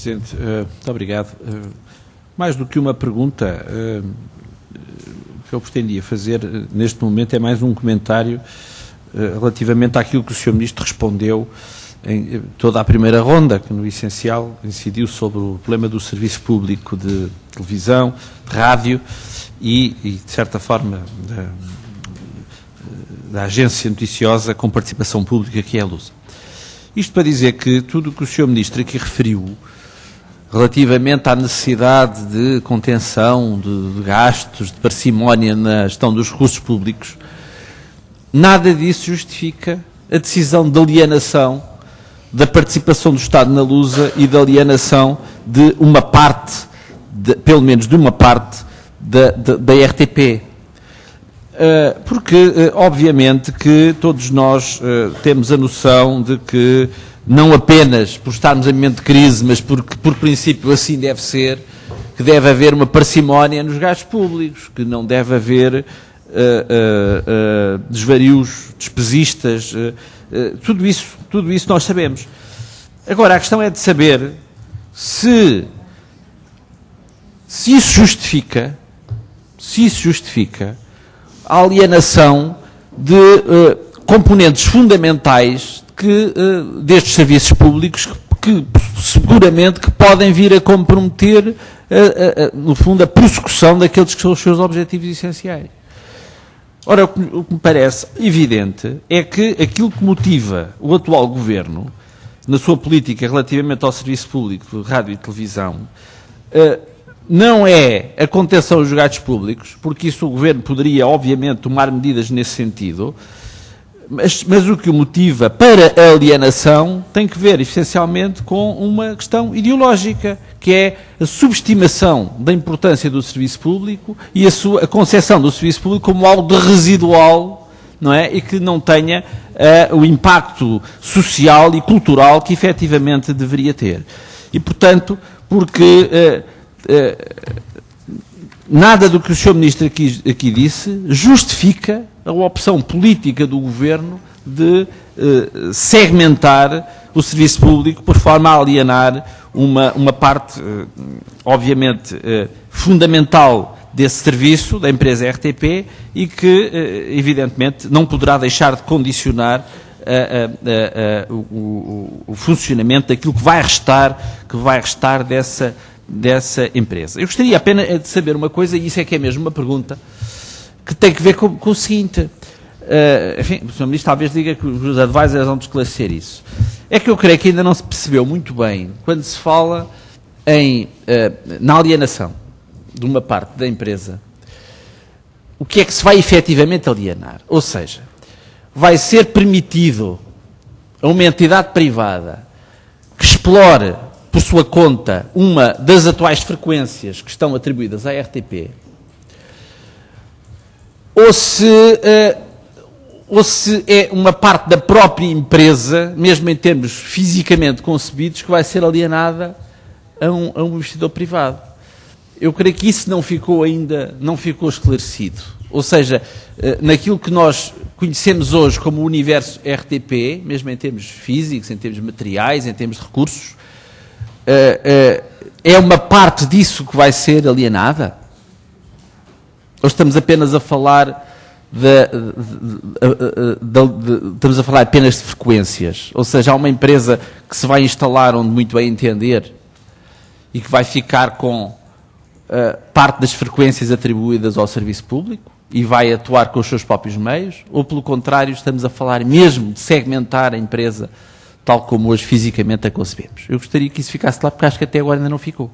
Presidente. Uh, muito obrigado. Uh, mais do que uma pergunta, o que eu pretendia fazer neste momento é mais um comentário relativamente àquilo que o Sr. Ministro respondeu em toda a primeira ronda, que no essencial incidiu sobre o problema do serviço público de televisão, de rádio e, e de certa forma, da, da agência noticiosa com participação pública que é a Lusa. Isto para dizer que tudo o que o Sr. Ministro aqui referiu relativamente à necessidade de contenção de, de gastos, de parcimónia na gestão dos recursos públicos, nada disso justifica a decisão de alienação da participação do Estado na Lusa e da alienação de uma parte, de, pelo menos de uma parte, da, da, da RTP. Eh, porque, eh, obviamente, que todos nós eh, temos a noção de que, não apenas por estarmos em momento de crise, mas porque, por princípio, assim deve ser, que deve haver uma parcimónia nos gastos públicos, que não deve haver uh, uh, uh, desvarios despesistas, tudo isso, tudo isso nós sabemos. Agora, a questão é de saber se, se isso justifica, se isso justifica a alienação de uh, componentes fundamentais que, uh, destes serviços públicos que, que, seguramente que podem vir a comprometer, uh, no fundo, a prossecução daqueles que são os seus objetivos essenciais. Ora, o que, o que me parece evidente é que aquilo que motiva o atual governo na sua política relativamente ao serviço público de rádio e televisão não é a contenção dos gastos públicos, porque isso o Governo poderia, obviamente, tomar medidas nesse sentido, mas, mas, o que o motiva para a alienação tem que ver, essencialmente, com uma questão ideológica, que é a subestimação da importância do serviço público e a, sua, a concepção do serviço público como algo de residual, não é? E que não tenha uh, o impacto social e cultural que efetivamente deveria ter. E, portanto, porque... Uh, nada do que o Sr. Ministro aqui, aqui, disse justifica a opção política do Governo de uh, segmentar o serviço público por forma a alienar uma, uma parte, uh, obviamente, fundamental desse serviço, da empresa RTP, e que, evidentemente, não poderá deixar de condicionar o, o, o, funcionamento daquilo que vai restar, que vai restar dessa dessa empresa. Eu gostaria apenas de saber uma coisa, e isso é que é mesmo uma pergunta, que tem que ver com, com o seguinte. Uh, enfim, o Sr. Ministro talvez diga que os advisors vão esclarecer isso. É que eu creio que ainda não se percebeu muito bem quando se fala em, uh, na alienação de uma parte da empresa, o que é que se vai efetivamente alienar. Ou seja, vai ser permitido a uma entidade privada que explore por sua conta uma das atuais frequências que estão atribuídas à RTP, ou se, uh, ou se é uma parte da própria empresa, mesmo em termos fisicamente concebidos, que vai ser alienada a um, a um investidor privado. Eu creio que isso não ficou ainda, não ficou esclarecido. Ou seja, uh, naquilo que nós conhecemos hoje como o universo RTP, mesmo em termos físicos, em termos materiais, em termos de recursos, uh, uh, é uma parte disso que vai ser alienada? Ou estamos apenas a falar de, de, de, estamos a falar apenas de frequências? Ou seja, há uma empresa que se vai instalar onde muito bem entender e que vai ficar com uh, parte das frequências atribuídas ao serviço público e vai atuar com os seus próprios meios? Ou, pelo contrário, estamos a falar mesmo de segmentar a empresa tal como hoje fisicamente a concebemos. Eu gostaria que isso ficasse lá, porque acho que até agora ainda não ficou.